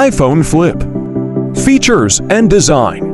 iPhone Flip. Features and design.